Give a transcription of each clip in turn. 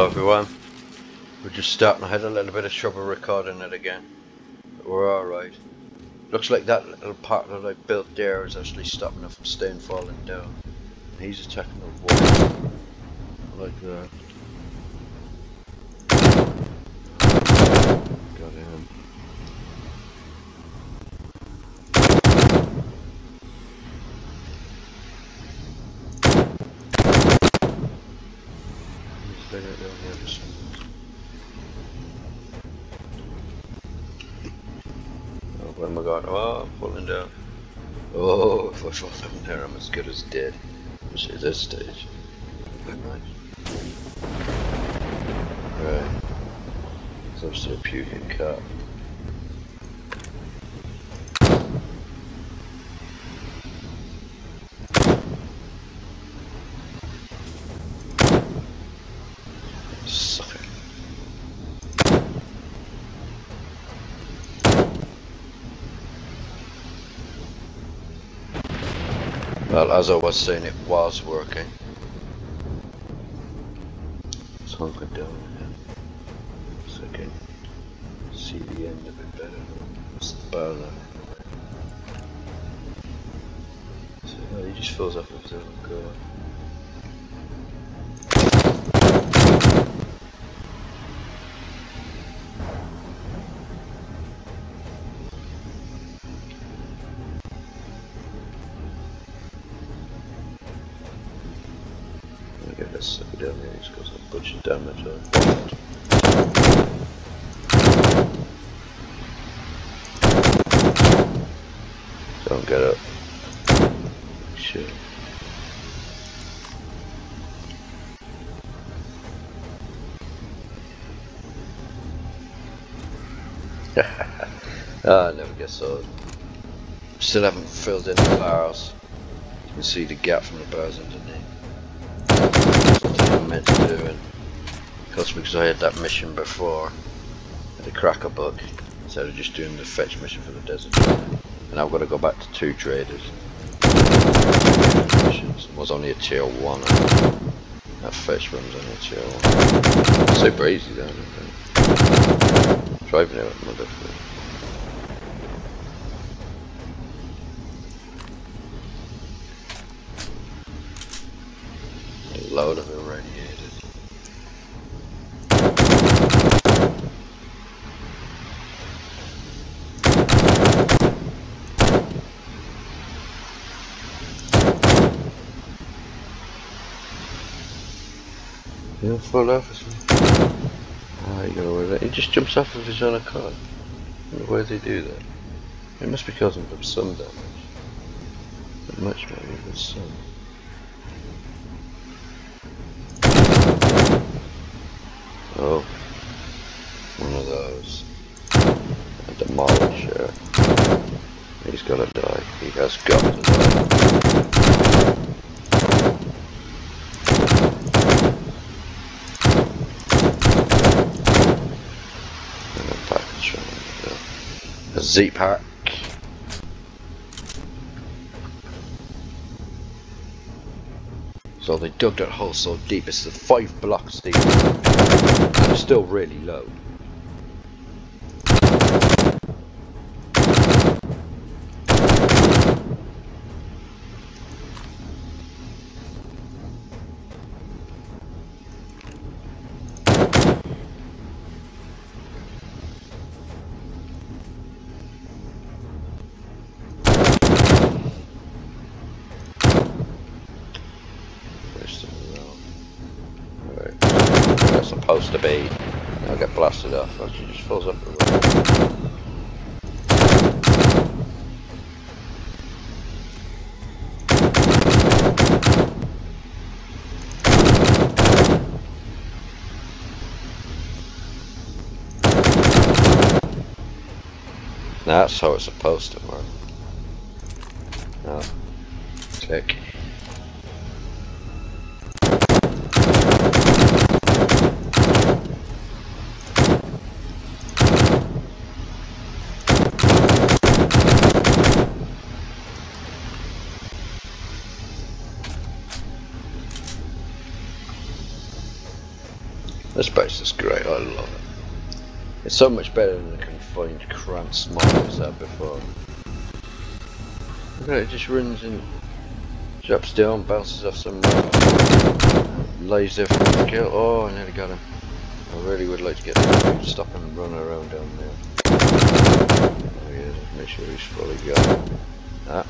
Hello everyone. We're just starting. I had a little bit of trouble recording it again. But we're alright. Looks like that little part that I built there is actually stopping it from staying falling down. He's attacking the wall. Like that. Got him. If I fall down there, I'm as good as dead. Especially at this stage. Right. So I'm still puking cat. Sucker. Well, as I was saying, it was working. Let's hunker down here. So I can see the end of it better. It's the bar. So, no, he just fills up with own go. Of damage on. Don't get up. Shit. ah, I never get sold. Still haven't filled in the barrels. You can see the gap from the bars underneath. Something I meant to do and because because I had that mission before, the cracker book instead of just doing the fetch mission for the desert. And I've got to go back to two traders. Missions It was only a tier one. and That fetch run's only a tier one. Super easy though. Driving it, motherfucker. Load of irradiated. You don't fall off or something? Ah, you gotta worry He just jumps off of his own accord. Why do they do that? It must be causing them some damage. Not much maybe, but some. Oh. One of those. A demolisher. He's gotta die. He has got to die. And a package from a Z pack. So they dug that hole so deep, it's the five blocks deep. Still really low. That's how it's supposed to work. No. Check. This place is great, I love it. It's so much better than the confined cramped small I had before. Look at it, just runs and drops down, bounces off some lays there for the kill. Oh, I nearly got him. I really would like to get him stop and run around down there. There he is, make sure he's fully gone. Ah,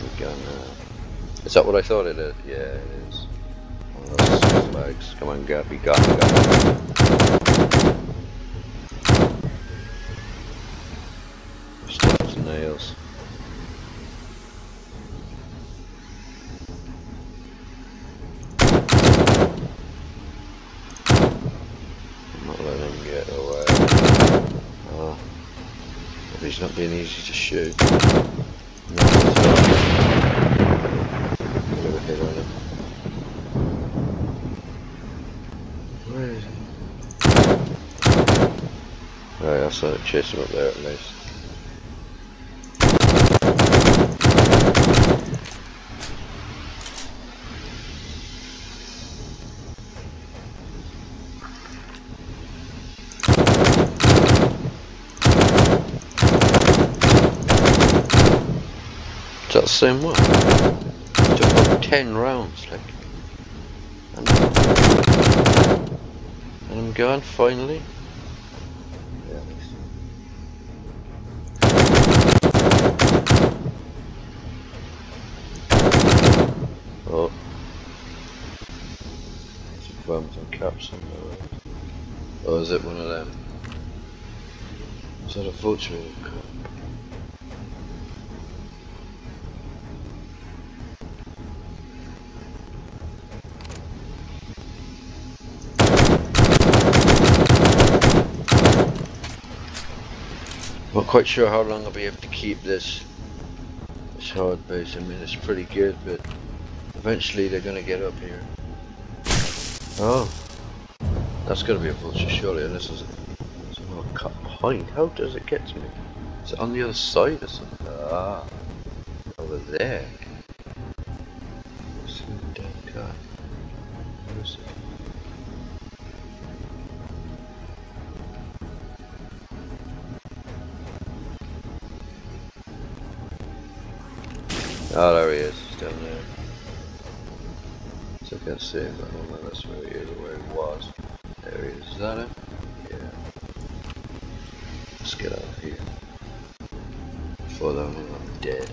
he's gone now. Is that what I thought it is? Yeah, it is. One of those legs. Come on, Gabby, got got me. Still has nails. Not letting him get away. Oh. But he's not being easy to shoot. Of. Where is he? Right, I saw it chase him up there at least. Same one? Took about 10 rounds, like. And, I'm gone finally. Oh. Some bums and caps on the road. Oh, is it one of them? Is that a vulture Not quite sure how long I'll be able to keep this this hard base. I mean, it's pretty good, but eventually they're gonna get up here. Oh, that's gonna be a vulture surely, unless there's a, there's another cut behind. How does it get to me? Is it on the other side or something? Ah, over there. Dead guy. Where is it? Oh, there he is. He's down there. So I can't see him, but I don't know that's where he is or where he was. There he is. Is that him? Yeah. Let's get out of here. Before that one, I'm dead.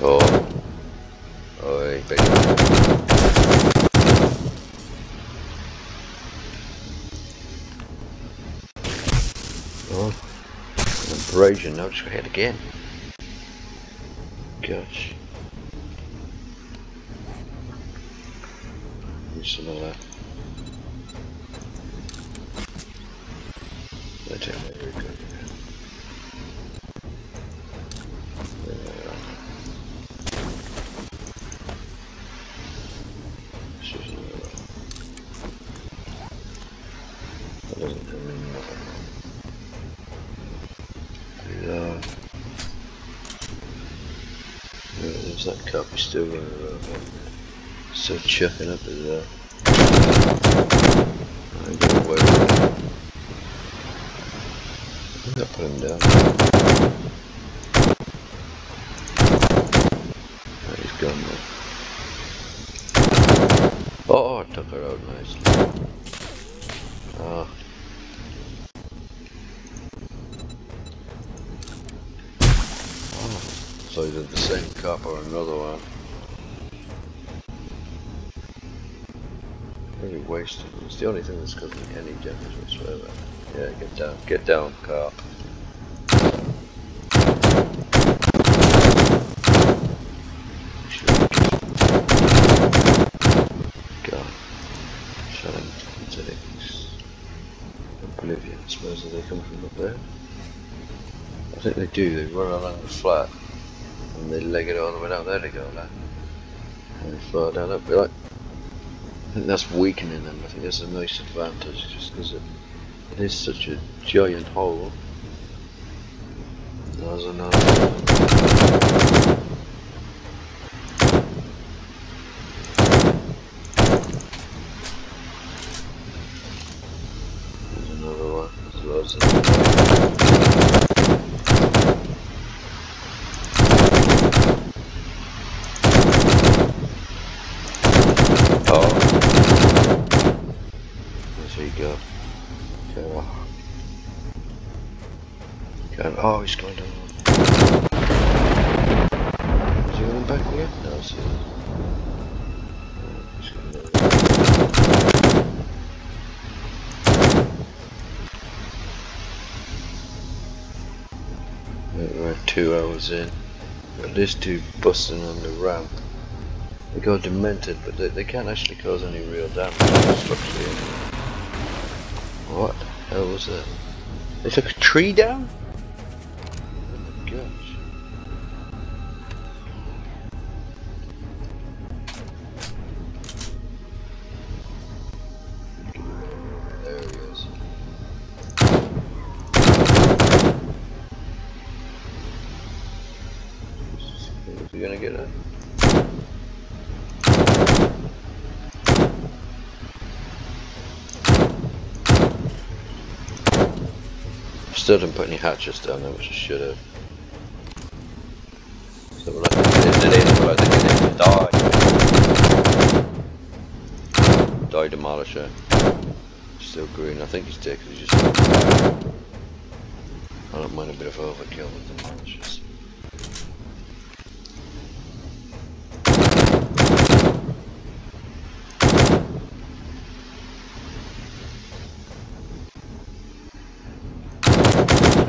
Oh. Oh, hey, baby. Abrasion, no, just go ahead again. Gosh. Some of that. It, very still running around. Still chucking up at there. I get away with it. I think I put him down. Oh, he's gone now. Oh, I took her out nicely. Ah. So either the same cop or another one. Wasted. It's the only thing that's causing any damage whatsoever. Yeah, get down. Get down, settings. Oblivion. Suppose they come from up there. I think they do. They run along the flat and they leg it all the way down. There they go, like. And they fly down up. Like, I think that's weakening them. I think that's a nice advantage just because it, it is such a giant hole. There's another. Two hours in. Got this dude busting on the ramp. They go demented, but they, they can't actually cause any real damage. What the hell was that? They took a tree down? Still didn't put any hatches down there, which I should have. So when I did it in, but I think it die. Die demolisher. Still green. I think he's dead because he's just. I don't mind a bit of overkill with demolishers.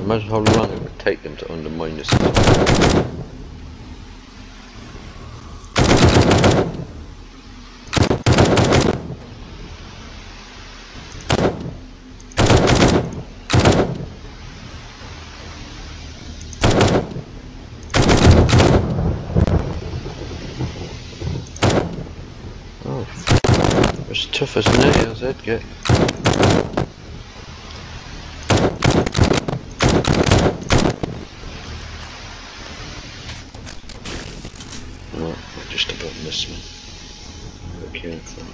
Imagine how long it would take them to undermine this. Oh, as tough as nails, they'd get. Oh, just about missed me. Where it came from.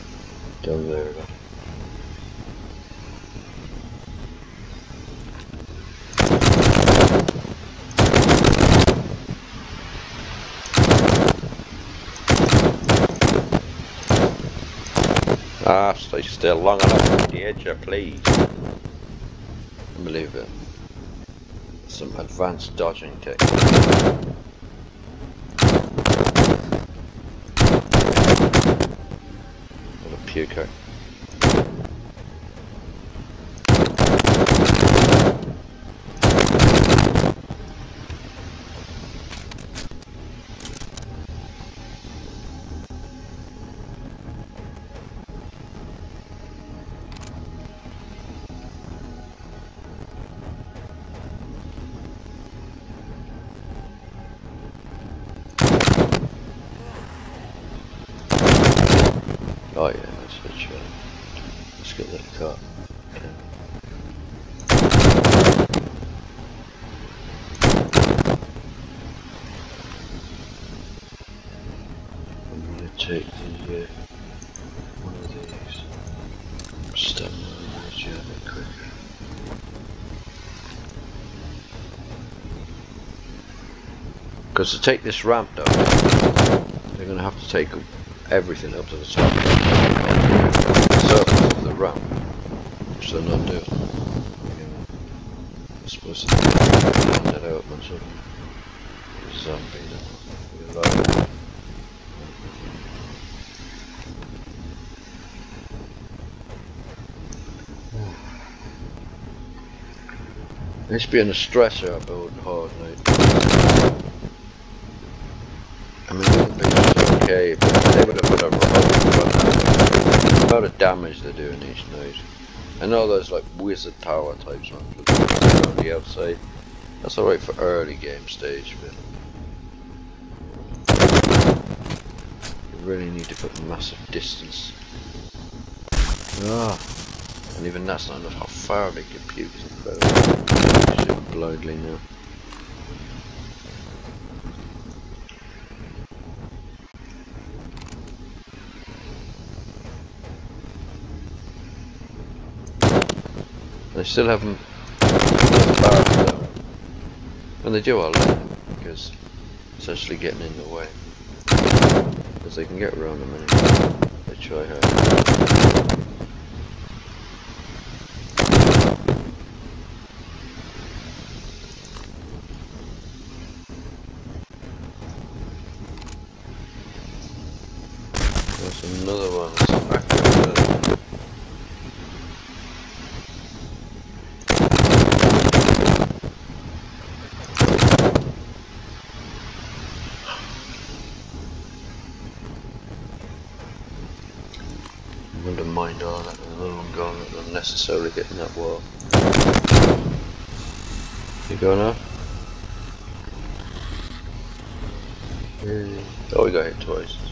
Down there. though. Ah, stay still long enough on the edge, please. Believe it. Some advanced dodging technique. What a eh? Because to take this ramp down, they're gonna have to take everything up to the top the surface of the ramp, which they're not doing. I'm supposed to find that out a zombie alive. It's been a stressor building hard, mate. I mean, the pictures are okay, but they would have put a lot of damage they're doing each night. I know there's like wizard tower types on the outside. That's alright for early game stage, but you really need to put massive distance. Ah, and even that's not enough. How far is incredible. Shooting blindly now. Still haven't. And they do all that because it's actually getting in the way. Because they can get around them anyway. They try hard. Going unnecessarily hitting that wall. You going up? Oh, we got hit twice.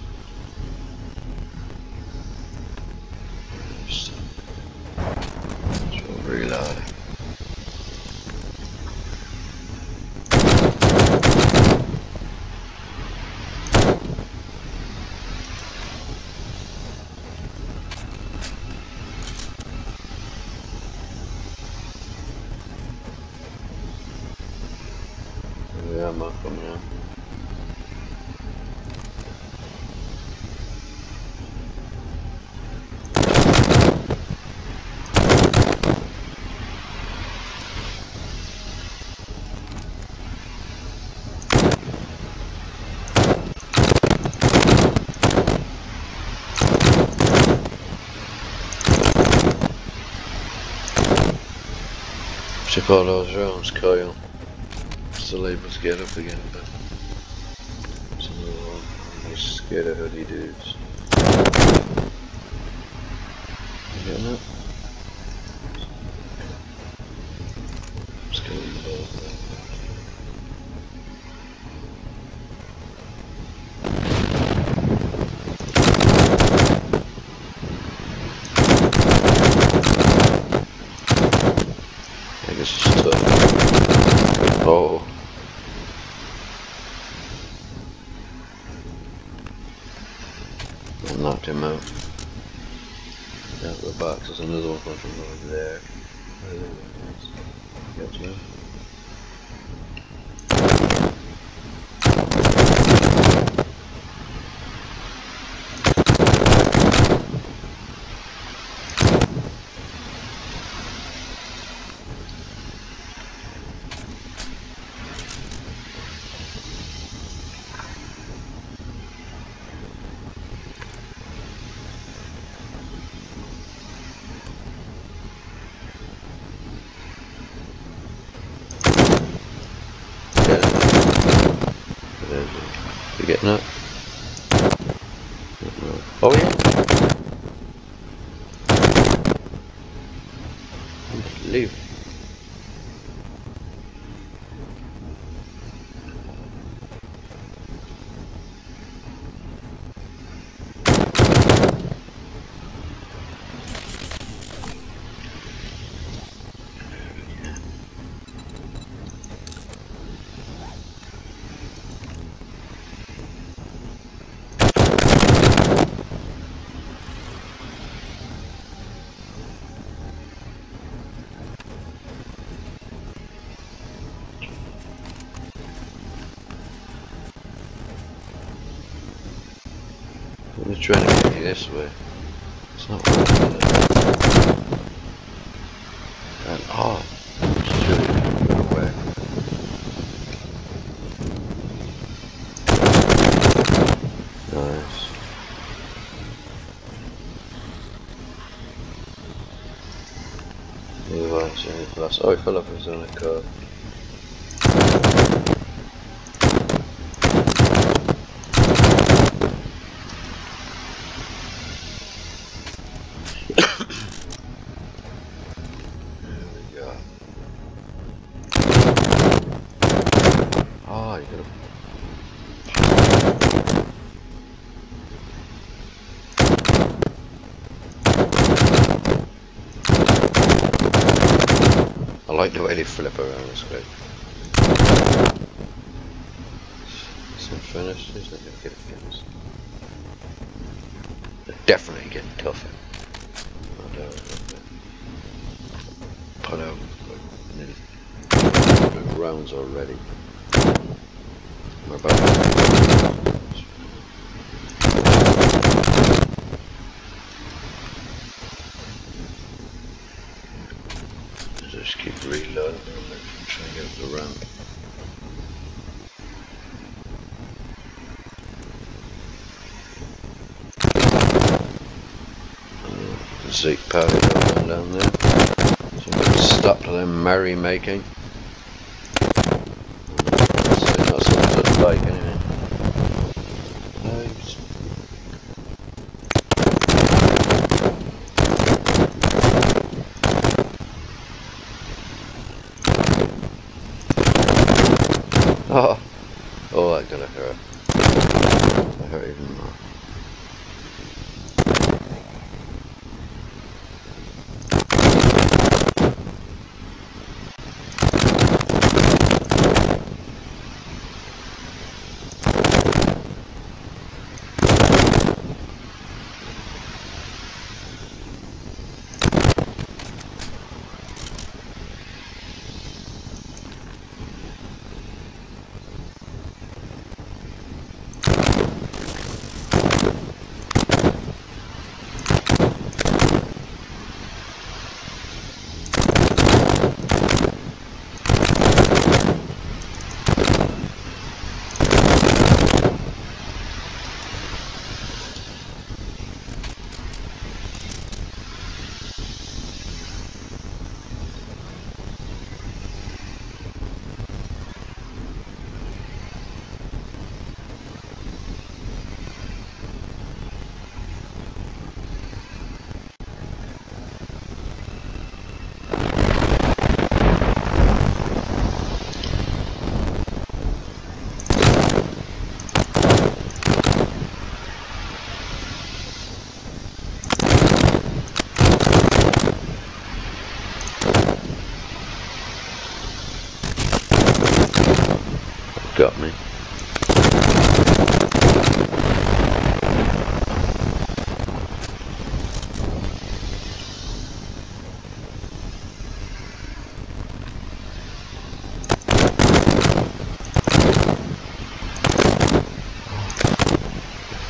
Check all those rounds, Kyle. Still able to get up again, but some of are scared of hoodie dudes. You getting it? There's I'm just trying to get this way. It's not working. And oh, shoot, away. Nice. Move on to any plus. Oh, he fell off his own car. I around, it's great. It's unfinished, he's not gonna get against. They're definitely getting tougher. I Put out rounds already. We're about Just keep reloading and try and get the round. Going down there. Stop them merry-making.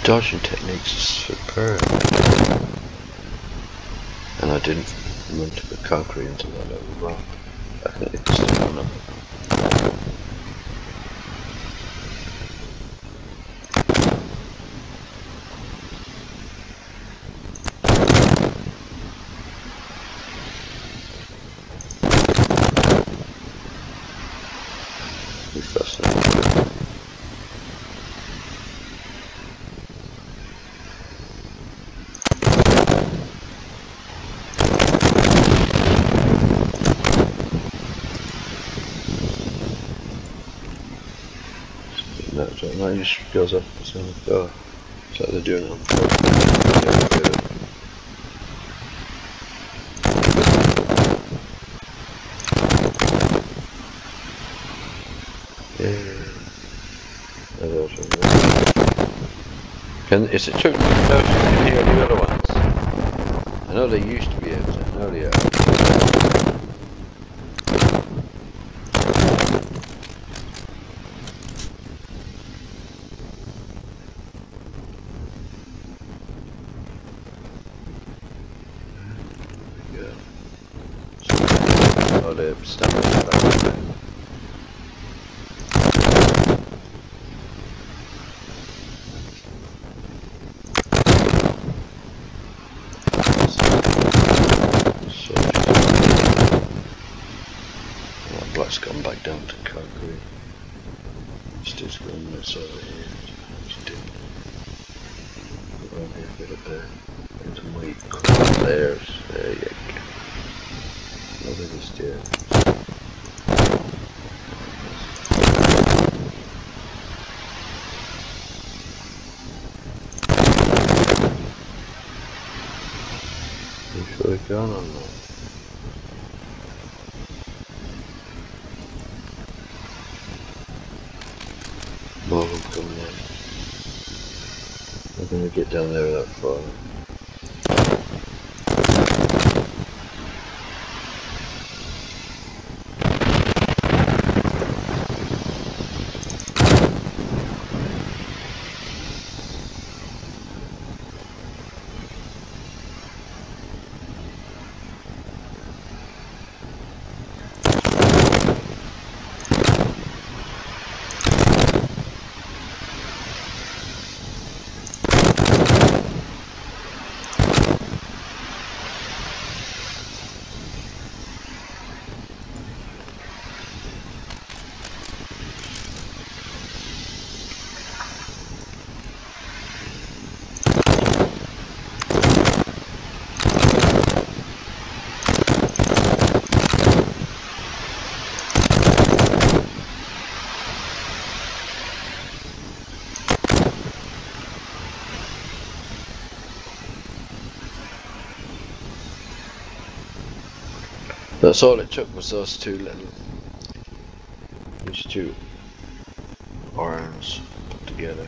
Dodging techniques is superb. And I didn't run to the concrete into that little rock. I think it's still on up. He's fascinating. No, he just goes up and so go. It's like they're doing it on the floor. Yeah. That also works. Can is it true that those can hear the other ones? I know they used to be able to. I know they are. Yeah. Back there. That black's back down to concrete. Still going this over here. Still. Around here a bit of there. And some white crosshairs. There you go. Look at this there. You sure it's gone or not? More of them coming in. I'm gonna get down there without falling. That's all it took was those two little, these two arms put together.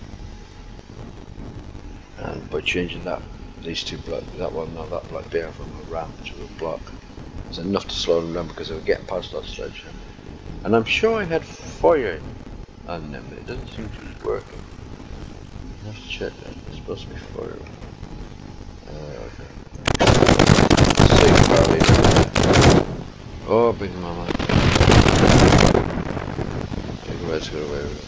And by changing that, these two block, that one, not that block there from a ramp to a block, was enough to slow them down because they were getting past that sledgehammer. And I'm sure I had fire on them, but it doesn't seem to be working. I have to check that. It's supposed to be fire. Uh, okay. Oh, big mama. Red's got away with it.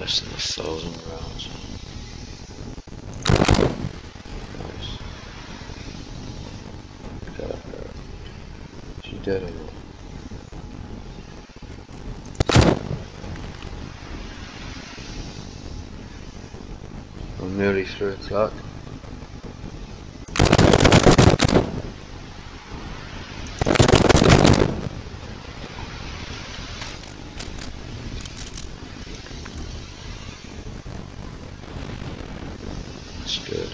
Less than a thousand rounds. Nice. Got her. She dead or not? I'm nearly three o'clock. That's good.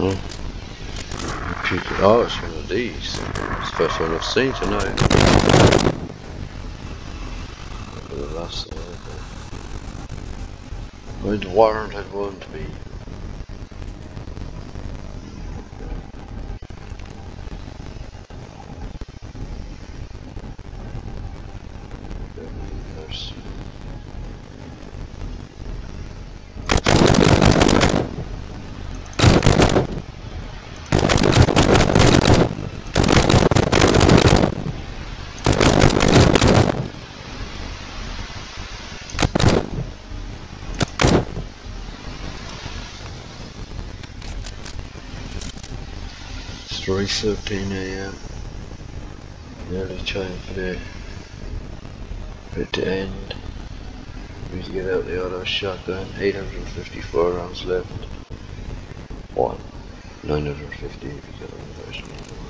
Oh. People- Oh, it's one of these. It's the first one I've seen tonight. The last one. I'd warrant it won't be. 13 am nearly time for the for it to end. We get out the auto shotgun. 854 rounds left. 1 950 the first one.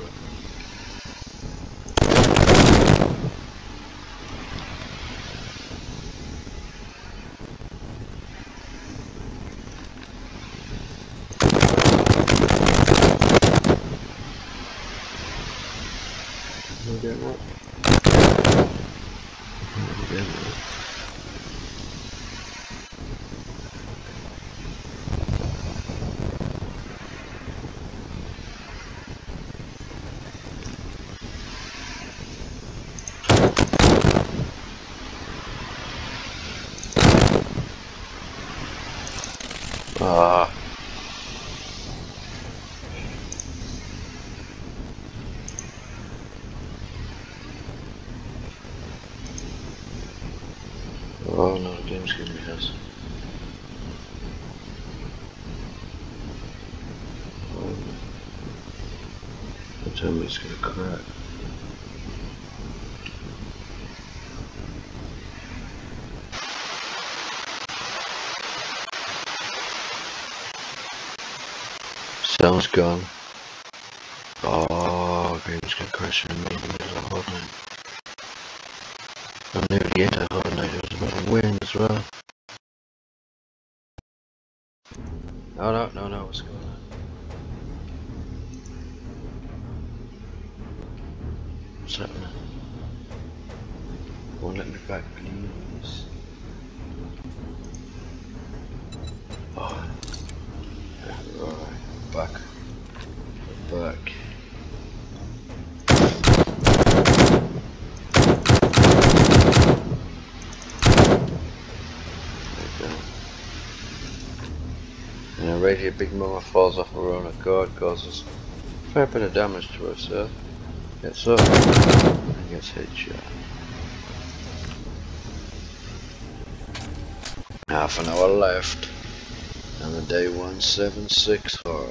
Tell me it's gonna crack. Sound's gone. Oh, game's gonna crash in the middle of the night. I'm nearly at a whole night. It was about a wind as well. Big Mama falls off her own accord, causes a fair bit of damage to herself. Gets up and gets headshot. Half an hour left. And the day 176 hard.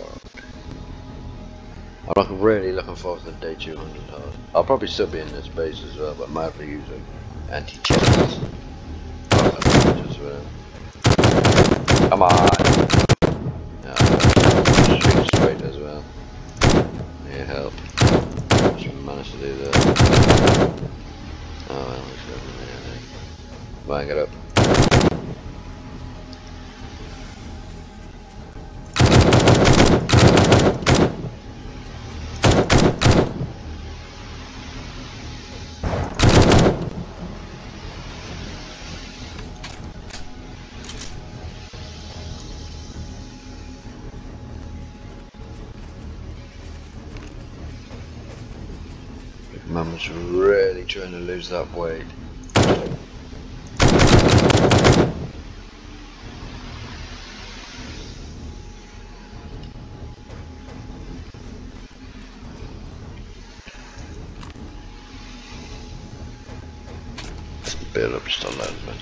I'm looking, really looking forward to the day 200 hard. I'll probably still be in this base as well, but might be using anti-chests. Come on! No, shoot straight as well. Need help. Managed to do that. Oh there, Bang it up. To that. Let's build up just a little bit.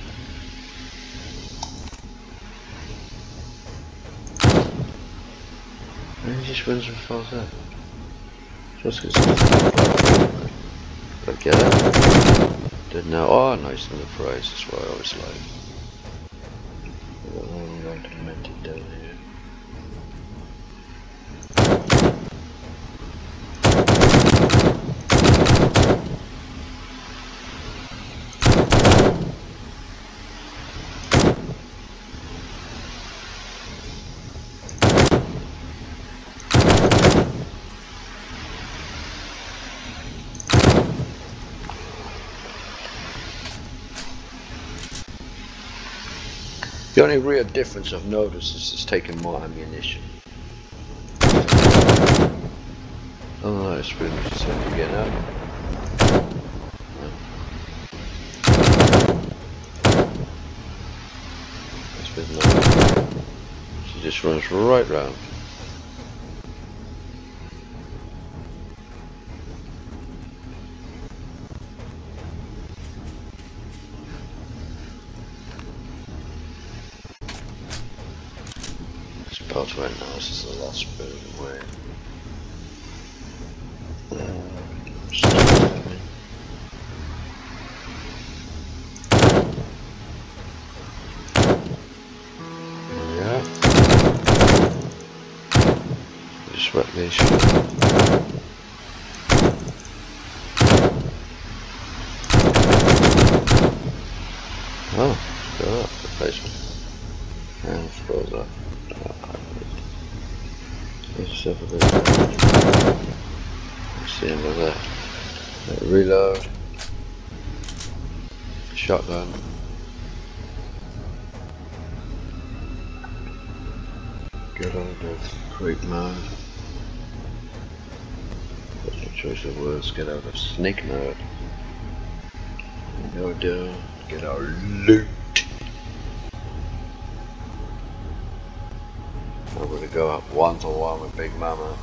And he just runs and falls out. Just because but get it? Didn't know. Oh, nice in the price. That's what I always like. The only real difference I've noticed is it's taking more ammunition. Oh, that's pretty much the same again now. That's been nice. She just runs right round. Spells right now, is the last bit of the way. Yeah. Just wet this. Oh, go up, replacement. And scrolls up. Get yourself a bit of damage. That's the end of that. Reload. Shotgun. Get out of creep mode. That's my choice of words. Get out of snake mode. Go down. Get our loot. I'm gonna go up one to one with Big Mama.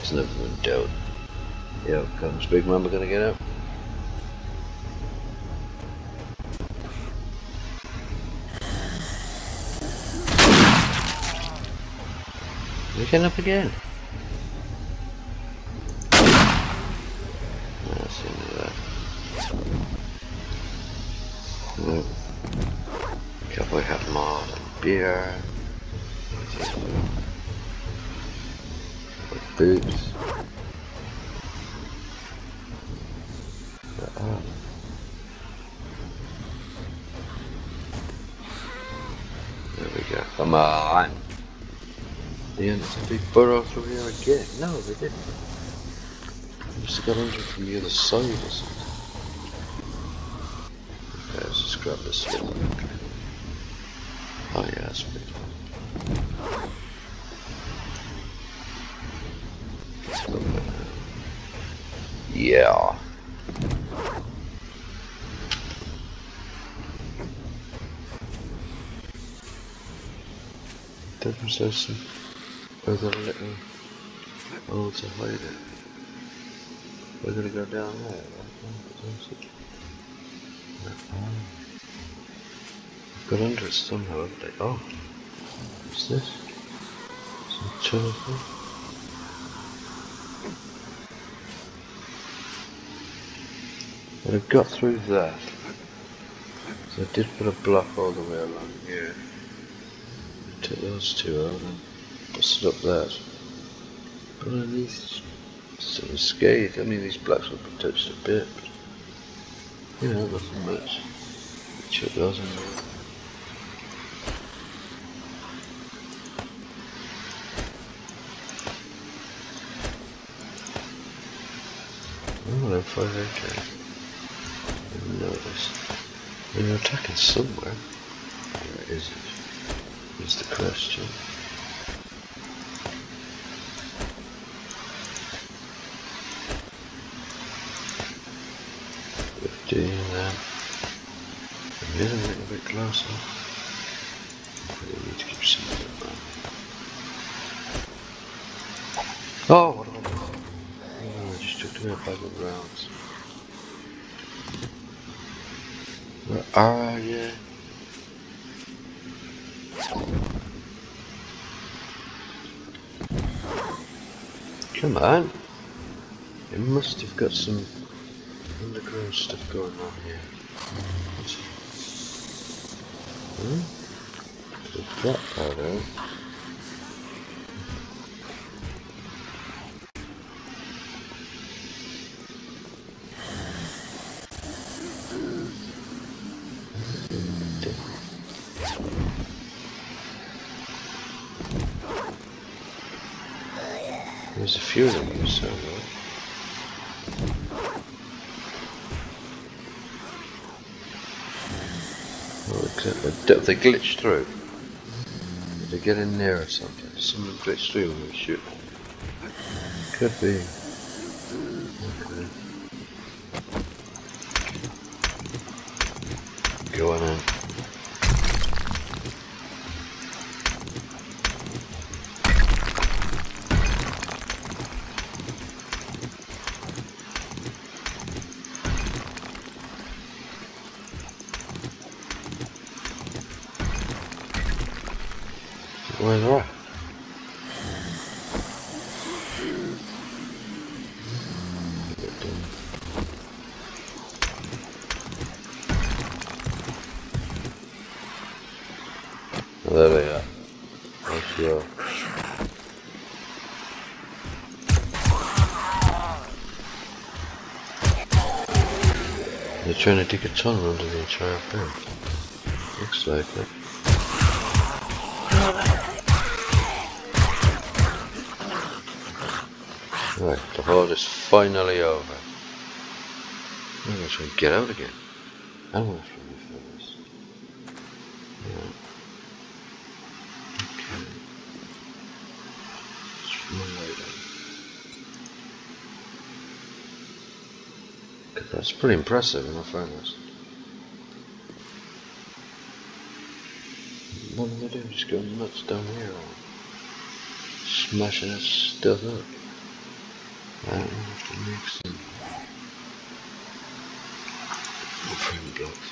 It's never been doubt. Here comes Big Mama gonna get up. Getting up again? Big burrow through here again. No, they didn't. They have got under from the other side or something. Okay, let's just grab this one. Oh yeah, that's pretty Yeah. There's oh, a little hole to hide it. We're gonna go down there, I've got under it somehow, haven't I? Oh! What's this? Some charcoal? But I got through that. So I did put a block all the way along here. Take those two out busted up that. But at least sort of scathed. I mean these blocks will be touched a bit, but you know, nothing much. Chuck those in there. Oh, they're okay. Didn't notice. They're attacking somewhere. Where is it? Is the question. Fifteen then. A little, bit closer. Need to keep that. Oh, what am I doing? I just took the bag of rounds. Where are you? Come on. It must have got some underground stuff going on here. Hmm? There's that part they, glitched through. Did they get in there or something? Did someone glitch through when we shooting? Could be. Okay. Go in. The right? Oh, there they are. Let's go. They're trying to dig a tunnel under the entire thing. Looks like it. Right, the horde is finally over. I'm try and get out again. I don't want to for this. Yeah. Okay. Right. That's pretty impressive in all fairness. What are they doing? Just going nuts down here smashing this stuff up. I don't have to make some frame blocks.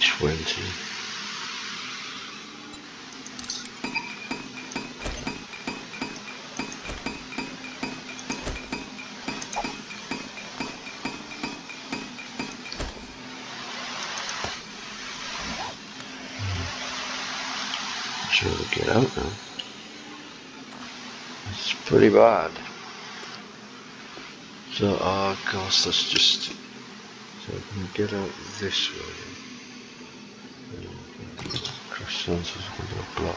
Twenty. Sure to get out now. It's pretty bad. So, oh gosh, that's just. So I can get out this way. Crush sensors going to block.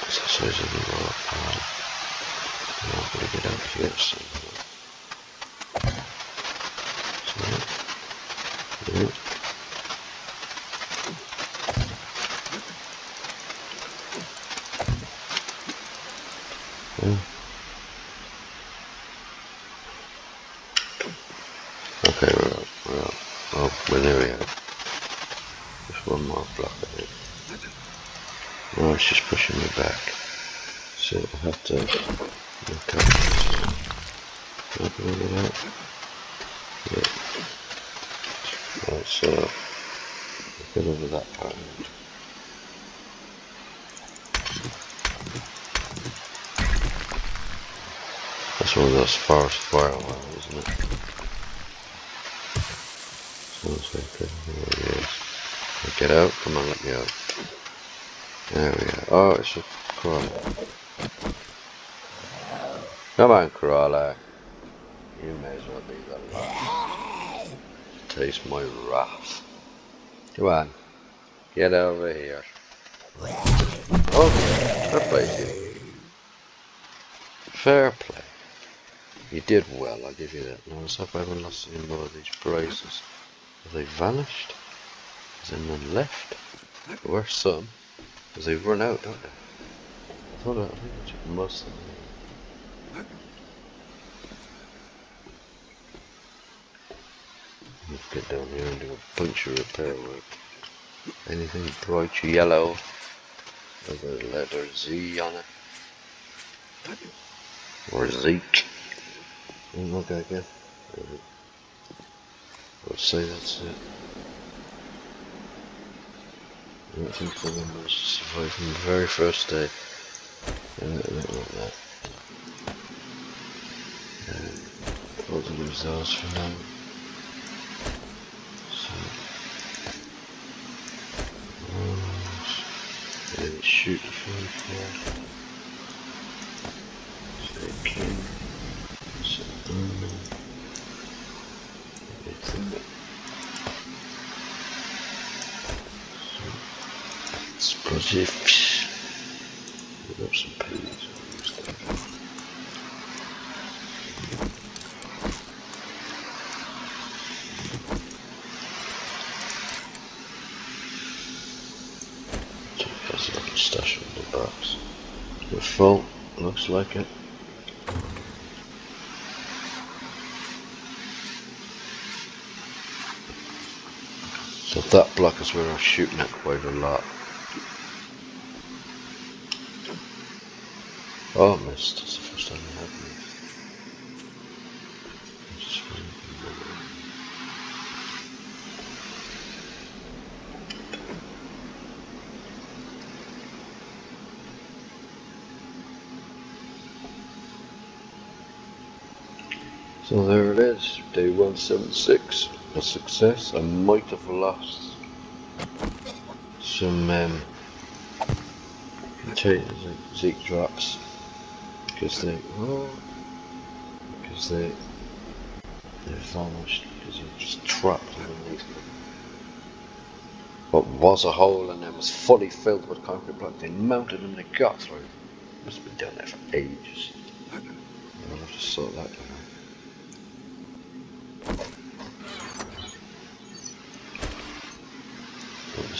Because that's always a little apart. I'm going to get out here somehow. So, yeah. Yeah. Okay, we're up, we're up. Oh, we're nearly out. Just one more block, I think. No, it's just pushing me back. So I have to look up this. Open it out. Yeah. Let's uh, get over that part. Of those forest firewalls, isn't it? Sounds like. Get out. Come on, let me out. There we go. Oh, it's a crawler. Come on, crawler. You may as well be the last. Taste my wrath. Come on. Get over here. Oh, fair play to you. Fair play. You did well, I'll give you that. Notice if I haven't lost any more of these prizes. Have they vanished? Has anyone left? There were some. Because they've run out, don't they? I thought I, think I took most of them. Let's get down here and do a bunch of repair work. Anything bright yellow with a letter Z on it. Or Zeke. Look, I guess. Let's say that's it. I don't think the from the very first day. Yeah, I don't want that. I'll lose those for now. So, uh, oh, and shoot from here. Say king. So, it's in Explosive. Put up some peas. That's a little stash in the box. We're full, looks like it. So that block is where I'm shooting at quite a lot. Oh, missed. That's the first time I have missed. So there it is, day 176, a success. I might have lost some um, Zeke drops, because they, oh, because they, they vanished, because they're just trapped underneath. What was a hole and then was fully filled with concrete blocks. they mounted and they got through. Must have been down there for ages. I'll have to sort that out.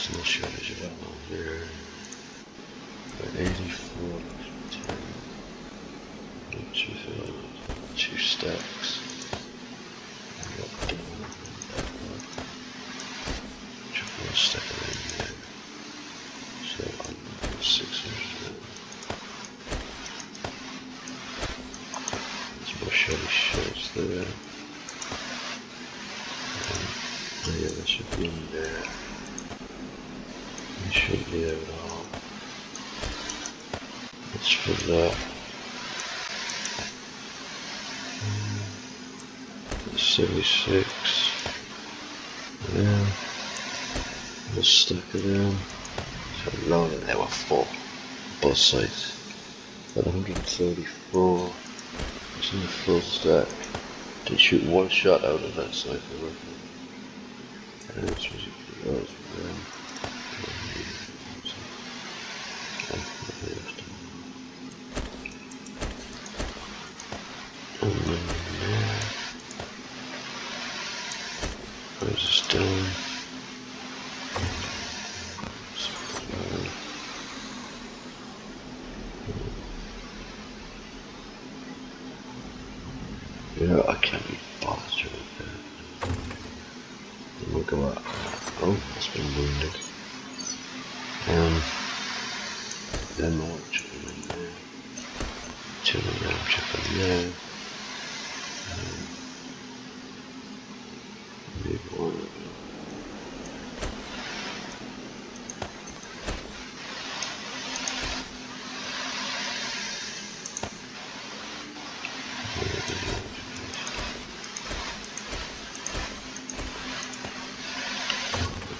There's no shortage of ammo here. Got 84, 10, two, two stacks. I got one. Chuck one stack of in there. So I'm at 600 now. There's more shelly shells there. Um, oh yeah, that should be in there. It should be there at all. Let's put that. Mm, 76. Yeah. Let's stack it in. So long and there were four. Sides. At 134. It's in the full stack. Did shoot one shot out of that sniper rifle. And it's was that was um, and then there. Where's the stone? Yeah, I can't be bothered with that. Then we'll go up. Oh, that's been wounded. Um, then more chicken in there. Two of them chicken there. Um, leave one of them.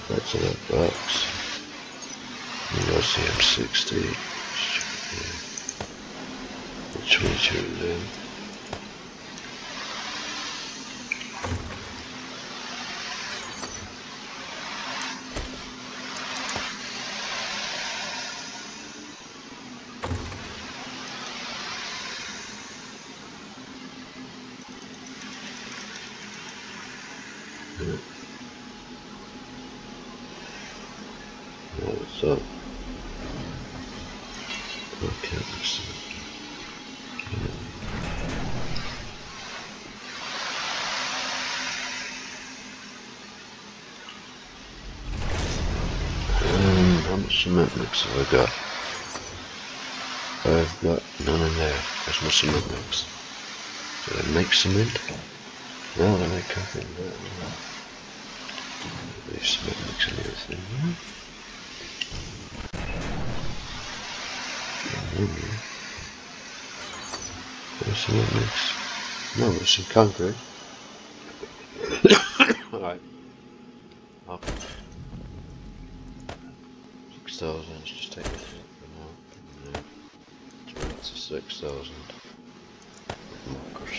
What's that box? You got CM60. The 22 then. What's up? Okay, let's see. Um, how much cement mix have I got? I've got none in there. There's my cement mix. Did I make cement? No, I make coffee. No, no. There's cement mix and everything. Maybe. There's cement mix. No, there's some concrete. 6,000, let's just take this out for now. 6,000. Marker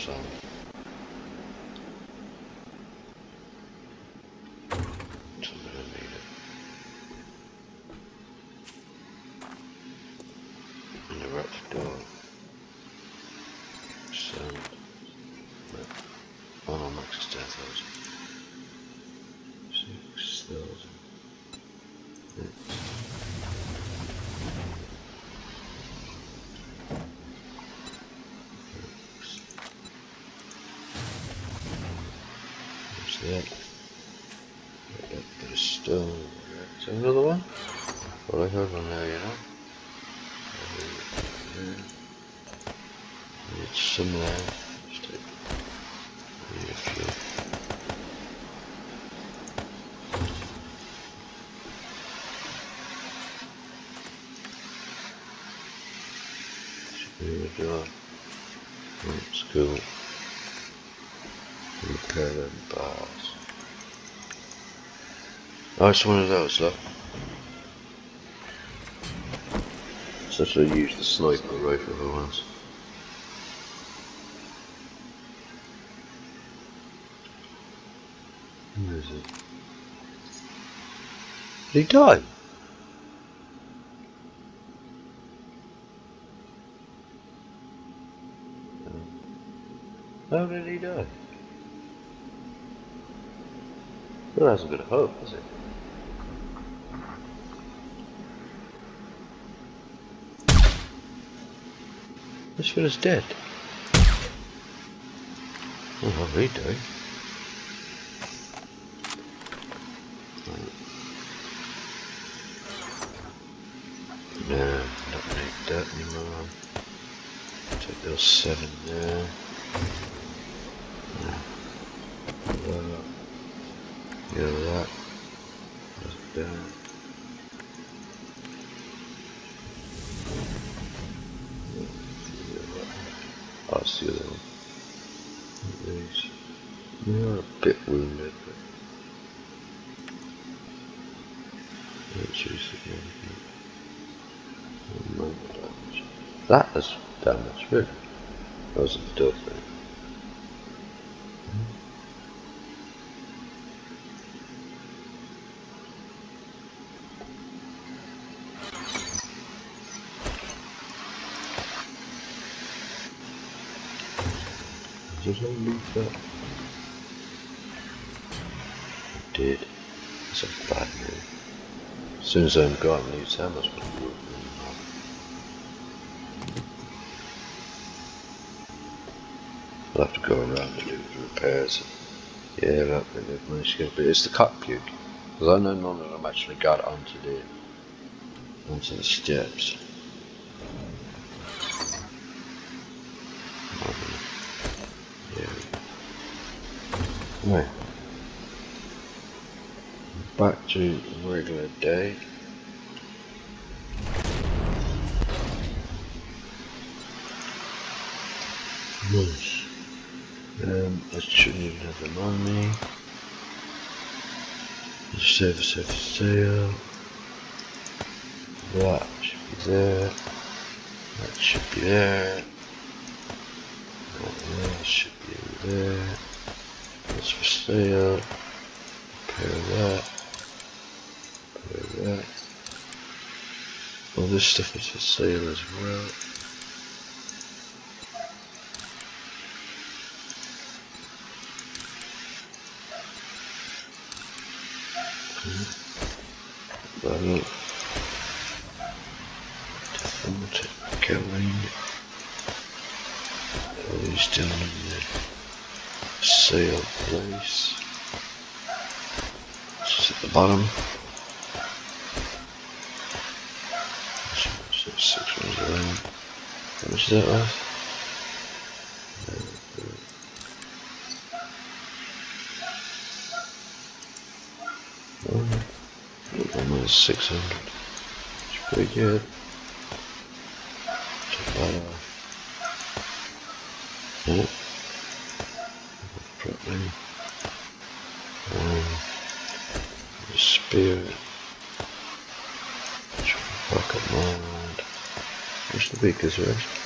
cool. Them bars. Oh, it's one of those, look. Such I use the sniper rifle for once. Where is it? Did he die? How did he die? Of hope, is it? This fella's dead. Oh, how did he die? No, don't need that anymore. Take those seven there. Are a bit wounded, but. That is damage, really. That was a dud thing. I loot that? It's a bad. As soon as I'm gone, these hammers will work. I'll have to go around to do the repairs. Yeah, bit of my skill, but it's the cop puke. Because I know none of them actually got onto the onto the steps. Yeah. Right. Back to regular day. Nice. Um, I shouldn't even have them on me. Service for sale. That should be there. That should be there. That should be there. That's for sale. Repair that. Repair that. All this stuff is for sale as well. Going. In the sale place. At the bottom. Much is that worth? Almost 600. It's pretty good. Check that. Yeah. Properly. Um, the spirit. Pocket mind. What's the biggest right?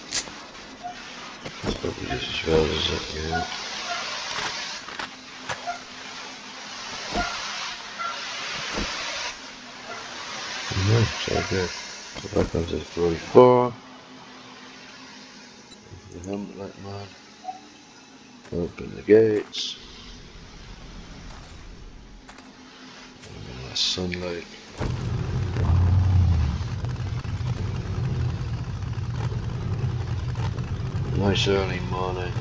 just as it, yeah. Yeah, so good. So back onto 44. The helmet light man. Open the gates. Sunlight. Nice early morning.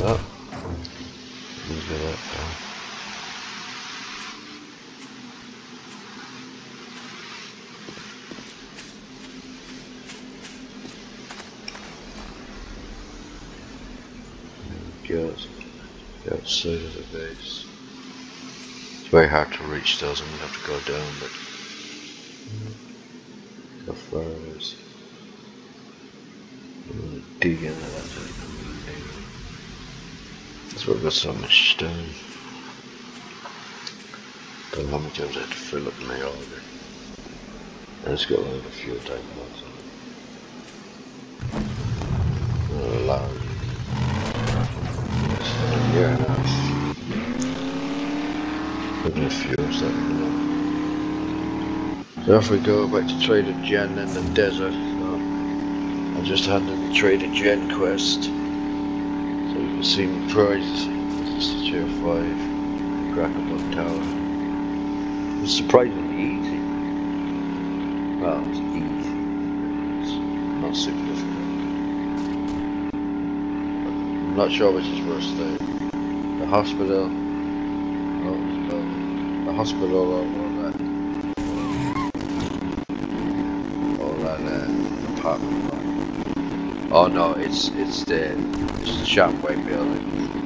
Oh. That outside of the base. It's very hard to reach those, I'm gonna have to go down, but got so much stone. Times I had to fill up my auger. And it's got a fuel tank mods on it. Large. Yeah, nice. Putting a fuel something So off we go back to Trader Jen in the desert. So I just handed the Trader Jen quest. So you can see my prizes. Tier 5 Crack-a-Book Tower. It's surprisingly easy. Well, it's easy. It's not super difficult. I'm not sure which is worse though. The hospital. Oh. The hospital or, or that. Or that uh, apartment. Oh no, it's it's the it's the Shamway building.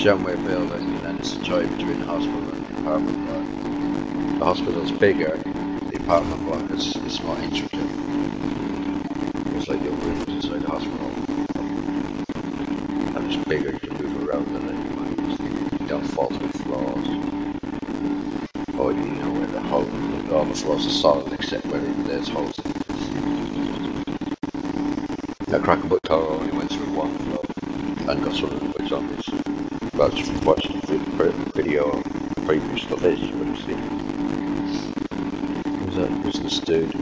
Yeah, Shamway building, and then it's a choice between the hospital and the apartment block. The hospital's bigger, the apartment block is, is more intricate. It's like your rooms inside the hospital. And it's bigger, can move around in it. You don't fall through floors. Or you know where the hole, all the floors are solid except where there's holes in it. That Crack-a-Book Tower only went through one floor and got some of the zombies. But if you watched the vi- video previous to this, you would have seen it. Who's that business dude?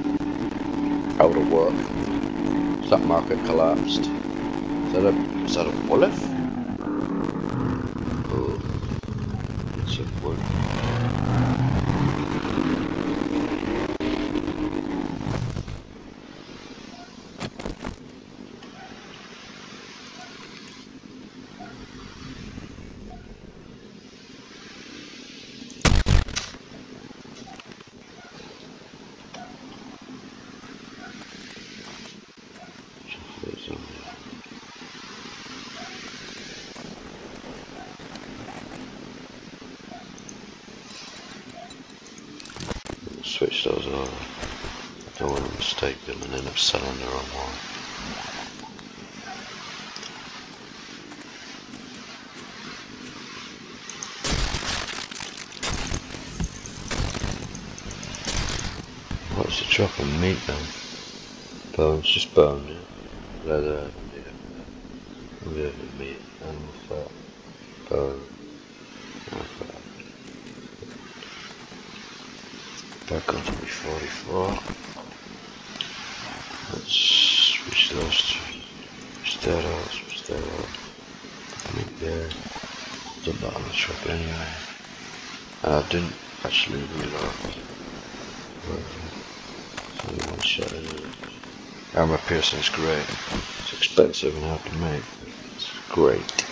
Out of work. Stock market collapsed. Is that a is that a bullet? Oh, it's a bullet. switch those over. I to mistake them and end up selling the wrong one. What's the chop of meat then? Bones, just bone, yeah. Leather, yeah. Yeah, meat, animal fat, bone, animal fat. Back onto me 44. Switch those. Switch that out, switch that out. Meat there. The bottom of the truck anyway. And I didn't actually reload. So one shot it. Armor great. It's expensive and hard to make. It's great.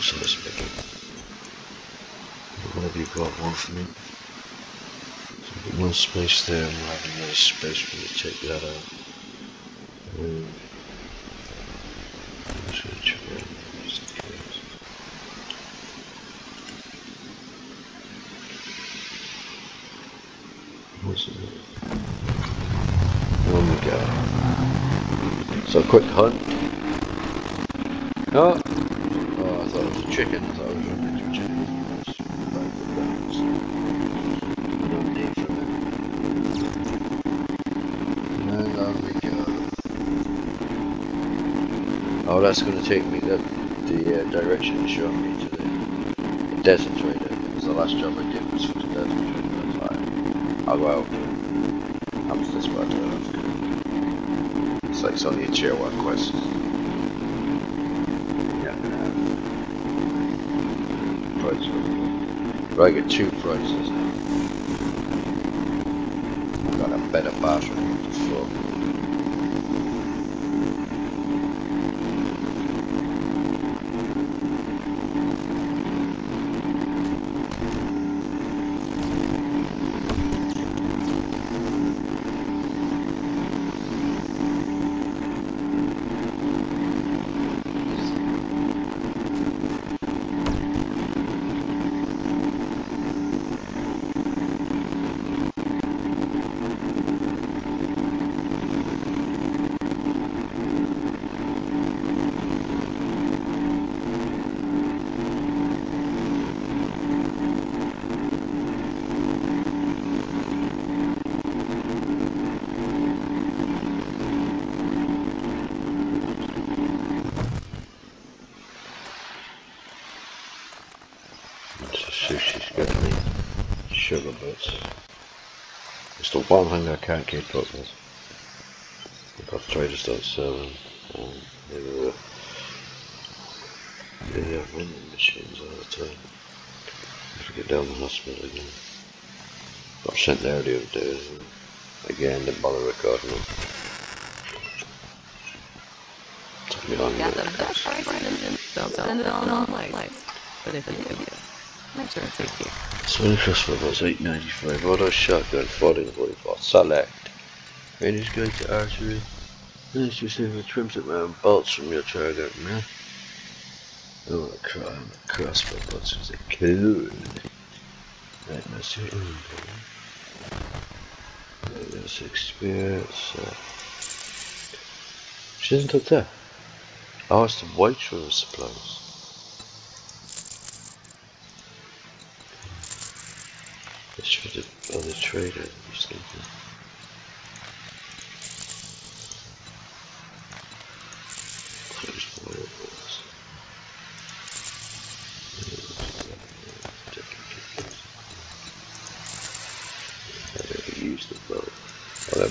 So let's make it. What have you got? One for me? One space there we'll have another space for you to take that out I'm just gonna check it out just in case. What's it? Oh my god. So quick hunt. No! Oh, I thought it was a chicken. I thought it was a mixed chicken. That's very good balance. No need for that. And on we go. Oh, that's going to take me the, the uh, direction it's showing me to the, desert trader. Because the last job I did was for the desert trader. Fine. I'll go out there. I'm this part of it. It's like it's only a tier one quest. Yeah, price. Do I get two prices now? Got a better battery with the full. It's a sushi's got me sugar bits. It's the one thing I can't keep up with. Because traders don't sell them. Um, they were they have vending machines all the time. I have to get down the hospital again. Got sent there the other day. and Again, didn't bother recording them. Took me long Got to the best price and don't send it on all. But if you make sure it's here. So first one was 895, auto shotgun, 1444, select. Range guide to archery. Nice to it trims it round bolts from your target, man. Oh, a crossbow bolts is a cool. See inventory. There goes experience. Uh, she doesn't have that. Oh, the white river supplies. It's for the trader, I it was. I the boat.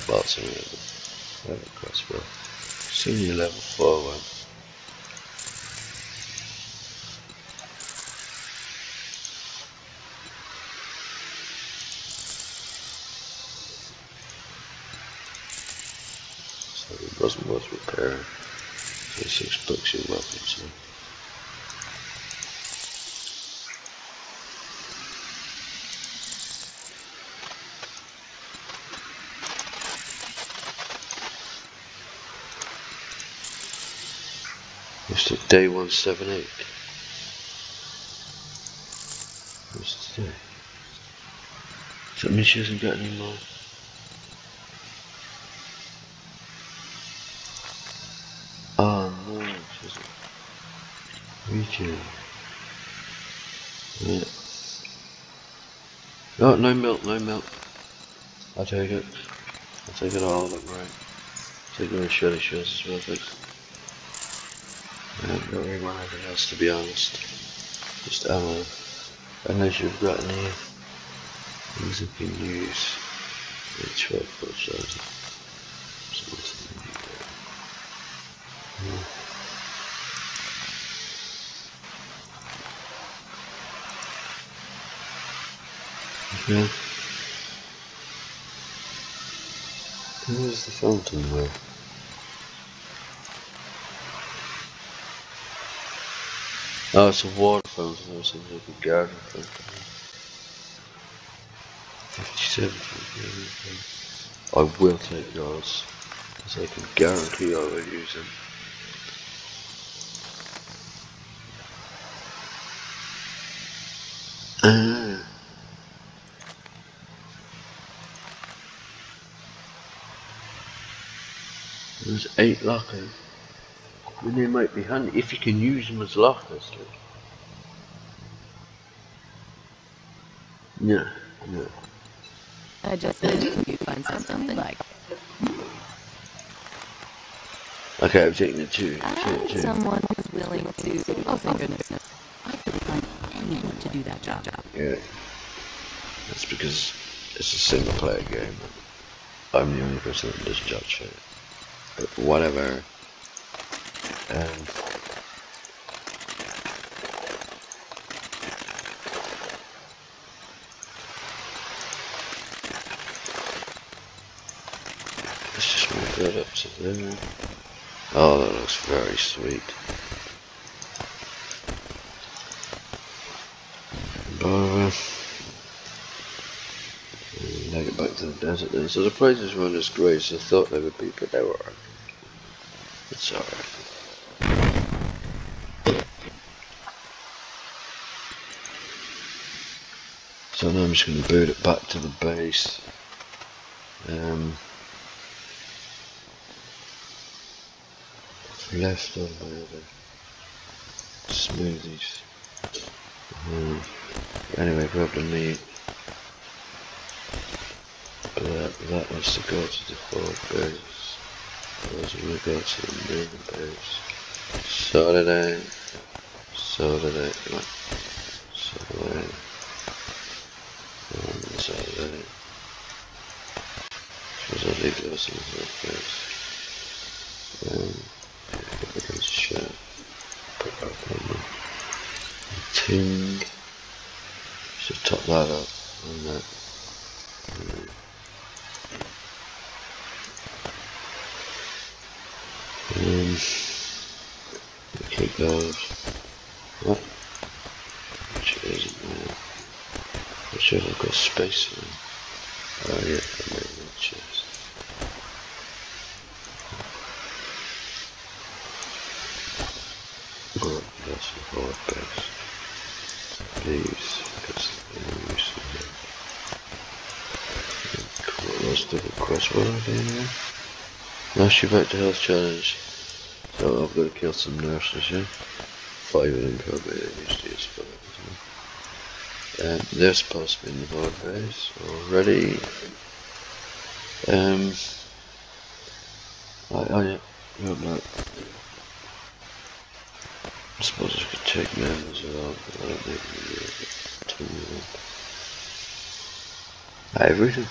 Boat's in there. That crossbow. Senior level 4 one. So six bucks you're welcome to. Day 178. What's today? Does that mean she hasn't got any more? Oh no, she hasn't. Retail. Yeah. No, no milk, no milk. I'll take it. I'll take it all, look right. Take it with Shelly Shows as well, thanks. I got really want anything else to be honest. Just ammo. Unless you've got any things you can use. Yeah, 12 foot size. Something like that. Yeah. Okay. Where's the fountain though? Oh, it's a water fountain. I was thinking like a garden fountain. 57 for a garden fountain. I will take yours. Because I can guarantee I will use them. Ah. There's eight lockers. Then they might be handy if you can use them as lockers. Like. Yeah, yeah. I just said you find something like Okay, I'm taking the two, I two, two. someone who's willing to. Oh, thank goodness! I couldn't find anyone to do that job. Yeah. That's because it's a single player game. I'm the only person that does job shit. Whatever. Um, let's just move that up to there. Oh, that looks very sweet. But, Now get back to the desert then. So the prices weren't as great as I thought they would be, but they were. It's alright. So now I'm just going to boot it back to the base. Um, left on my other smoothies. Um, anyway, grab the meat. That, that was to go to the forward base. Was going to go to the main base. Sort it out. Sort it out. Come on. Sort it out. And it out. Suppose I'll leave those in the forward base. Put those shut. Put that on the tin. Should top that up on that. Mm. Um, keep those. What? Which isn't there? Not sure I've got space them. Oh yeah, I made my chest. Oh, that's the hard base. Please, because I'm used to it. Cool, let's do the in there. Now she back to health challenge. Got to kill some nurses, yeah? Five of them probably, there usually is five. Um, they're supposed to be in the board phase already. Um, I, yeah, no, no. I suppose I could take them as well, but I don't think we of them. Everything.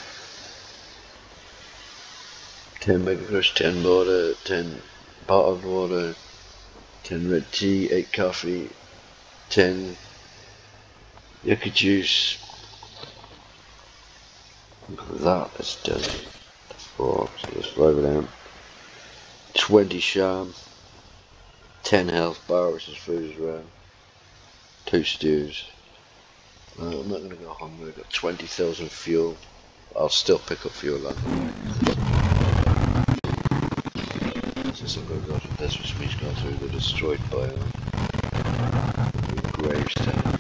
10 megacrush, 10 water, 10 bottled water, 10 red tea, 8 coffee, 10 yucca juice. That is desert. 4, so let's five of them. 20 sham, 10 health bar, which is food as well. 2 stews. Uh, I'm not going to go hungry, I've got 20,000 fuel. I'll still pick up fuel way. Since I'm going to go to this, which means through uh, the destroyed biome. Gravestowne.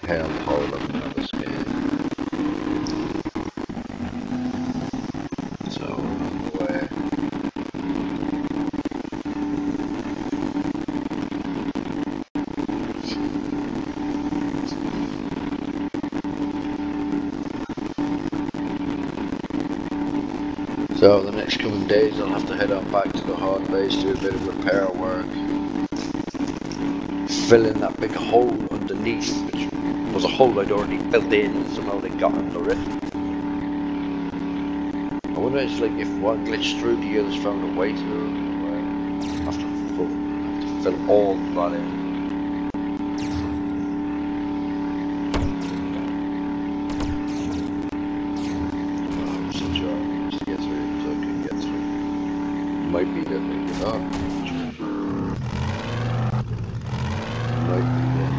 The hell hole of another scan. So the next coming days I'll have to head on back to the hard base, do a bit of repair work. Fill in that big hole underneath, which was a hole I'd already built in, somehow they got under it. I wonder it's like if one glitched through, the others found a way through. Well, have to uh, fill, have to fill all that in. Oh, such a just to get through, so I can get through. Might be that they get up. Might be that.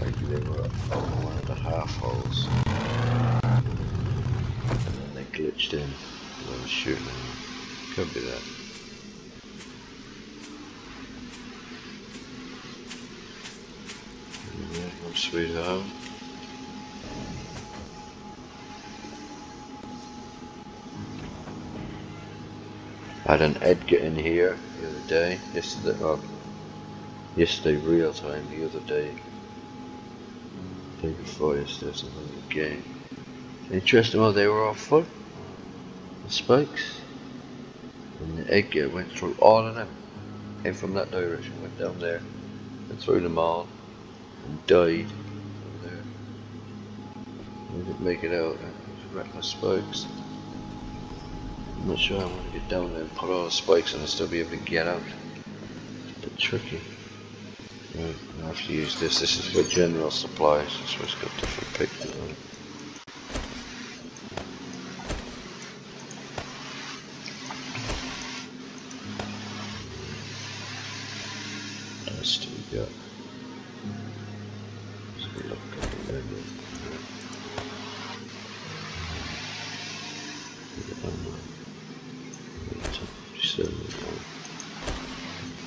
Maybe they were up on one of the half holes. And then they glitched in. And I was shooting them. Could be that. Yeah, home sweet home. I had an Edgar in here the other day, yesterday, yesterday real time, the other day, day before yesterday, something in the game. Interesting, well, they were all full, the spikes, and the Edgar went through all of them, came from that direction, went down there, and through them all, and died over there. I didn't make it out, reckless spikes. I'm not sure I want to get down there and put all the spikes and I'll still be able to get out. It's a bit tricky. Right, I have to use this. This is for general supplies. It's got different pictures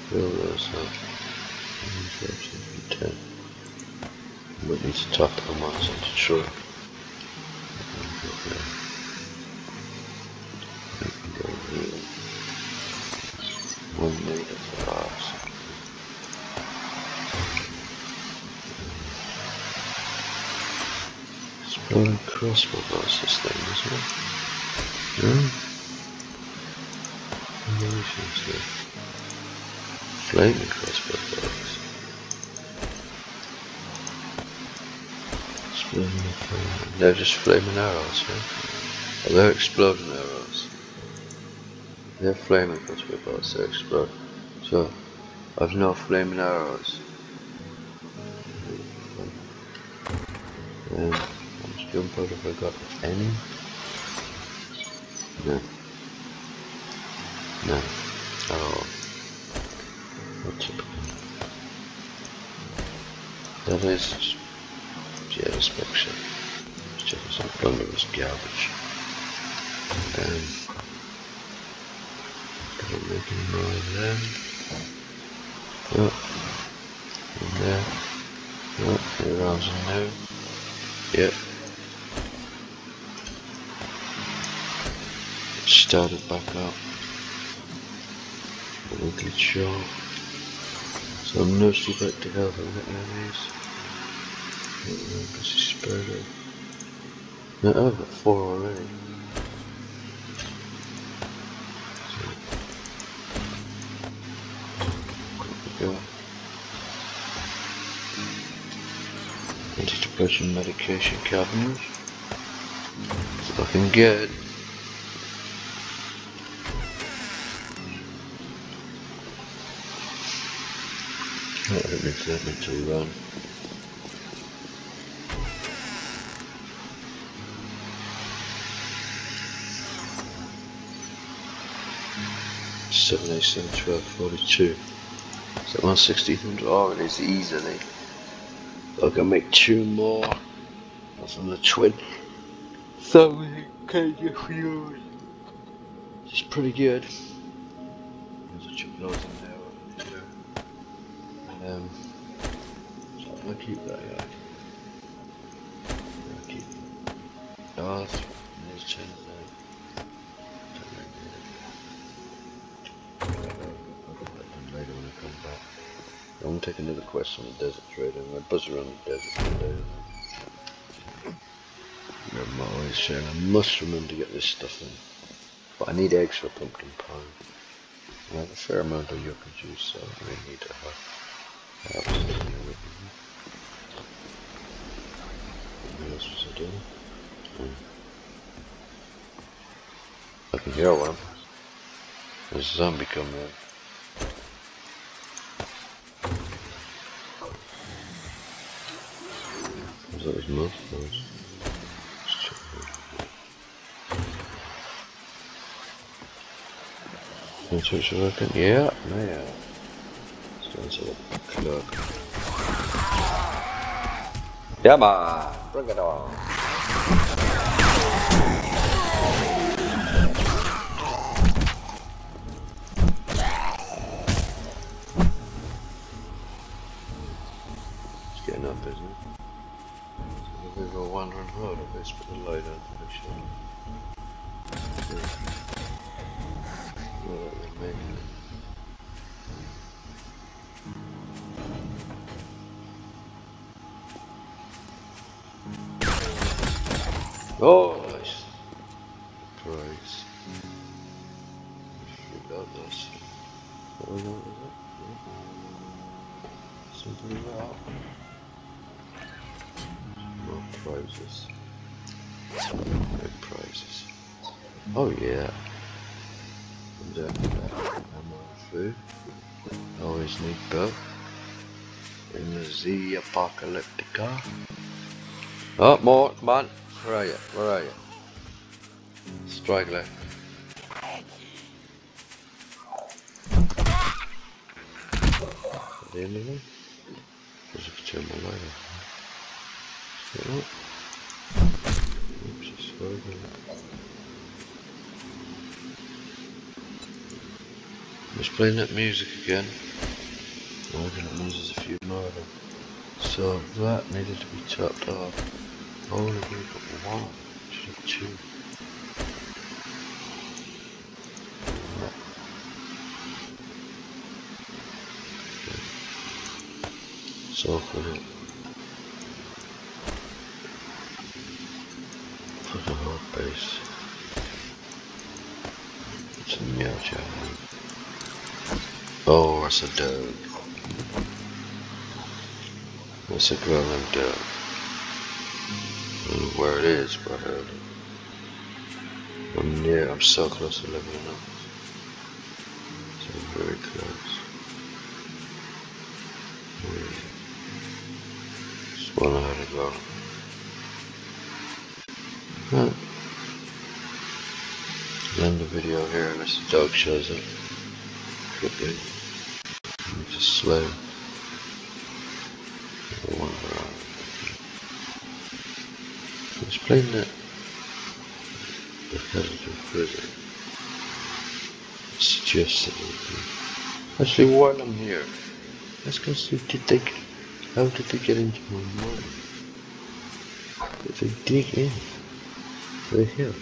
Fill those up. Ten. What needs to top them on something short. One native loss. Exploding crossbow this thing, isn't it? Yeah. Flaming crossbow bows. Exploding. They're just flaming arrows, right? Oh, they're exploding arrows. They're flaming crossbow bows, they explode. So, I've no flaming arrows. Um, how much gunpowder have I got? Any? No. No. Oh. That is. Yeah, this just some thunderous garbage. Um. Doesn't make any of them. Oh. In there. Oh, there are in there. Yep. Started back up. A weekly show. So I'm mostly back to and getting these. Because he's spread it. No, I've got four already. Go. Antidepressant medication cabinets. It's looking good. Would be seven to run. Seven eight seven twelve forty two. So one sixty hundred oh it is easily. I can make two more from the twin. So Something kg fuel. It's pretty good. There's a chip loads in there. Um, so I'm gonna keep that guy. Gonna keep it. Oh, that's, let's change I'm gonna take another quest on the desert trader. I'm gonna buzz around the desert. Never mind. Right, Sharon, I must remember to get this stuff in. But I need eggs for pumpkin pie. I have a fair amount of yucca juice, so I really need to have, me. What else was I doing? Hmm. I can hear one. There's a zombie coming in. Switch it open? Yeah, yeah. Let's go into the club. Yeah, man. Bring it on. Where are you? Where are you? Straggler. At the end of them? There's a turn my light off. Oh. Oops, it's struggling. Just playing that music again. Oh, that means there's a few more of them. So that needed to be chopped off. Only one. Two. So for the for the whole base. It's a meow. Oh, it's a dog. It's a growing dog. Where it is, but uh, I'm near, I'm so close to leveling up. So very close. Just I had to go. Right. End the video here unless the dog shows up. It's just slow. I wonder. Play that. The Heritage Prison. Suggest that we can- Actually, while I'm here, let's go see. Did they? How did they get into my mind? Did they dig in? The hill.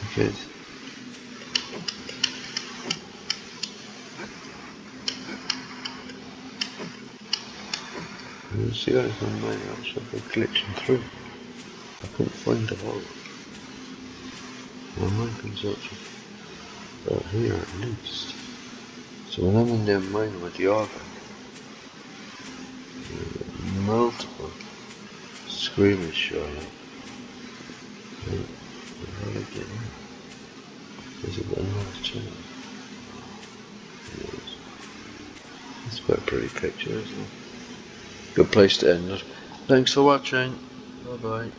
Because See on my also they're glitching through. I couldn't find the hole. My mind to about here at least. So when I'm in there mining with the auger, uh, multiple screamers showing up. How do I get in? Is it another channel? It's quite a pretty picture, isn't it? Good place to end. Thanks for watching. Bye bye.